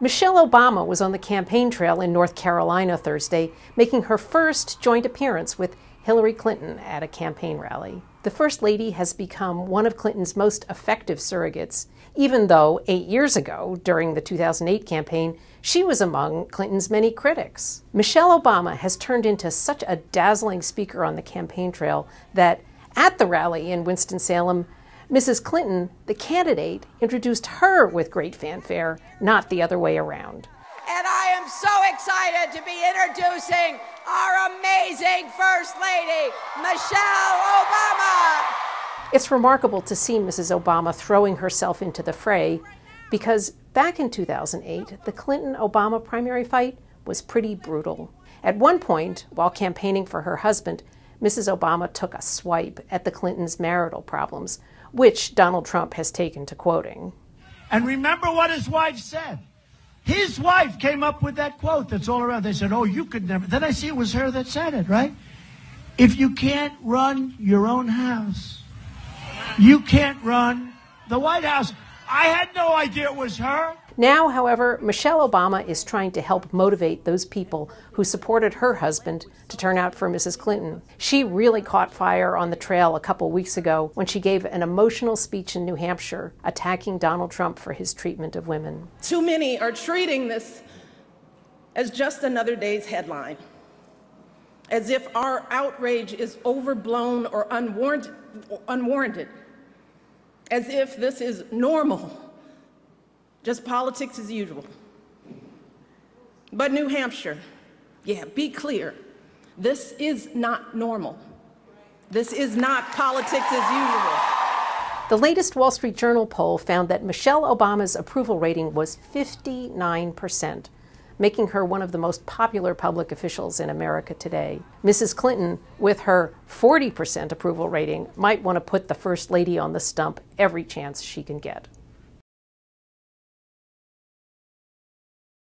Michelle Obama was on the campaign trail in North Carolina Thursday, making her first joint appearance with Hillary Clinton at a campaign rally. The First Lady has become one of Clinton's most effective surrogates, even though eight years ago, during the 2008 campaign, she was among Clinton's many critics. Michelle Obama has turned into such a dazzling speaker on the campaign trail that at the rally in Winston-Salem, Mrs. Clinton, the candidate, introduced her with great fanfare, not the other way around. And I am so excited to be introducing our amazing First Lady, Michelle Obama. It's remarkable to see Mrs. Obama throwing herself into the fray because back in 2008, the Clinton Obama primary fight was pretty brutal. At one point, while campaigning for her husband, Mrs. Obama took a swipe at the Clintons' marital problems, which Donald Trump has taken to quoting. And remember what his wife said. His wife came up with that quote that's all around. They said, Oh, you could never. Then I see it was her that said it, right? If you can't run your own house, you can't run the White House. I had no idea it was her. Now, however, Michelle Obama is trying to help motivate those people who supported her husband to turn out for Mrs. Clinton. She really caught fire on the trail a couple weeks ago when she gave an emotional speech in New Hampshire attacking Donald Trump for his treatment of women. Too many are treating this as just another day's headline, as if our outrage is overblown or unwarranted, unwarranted as if this is normal just politics as usual. But New Hampshire, yeah, be clear. This is not normal. This is not politics as usual. The latest Wall Street Journal poll found that Michelle Obama's approval rating was 59%, making her one of the most popular public officials in America today. Mrs. Clinton, with her 40% approval rating, might want to put the First Lady on the stump every chance she can get.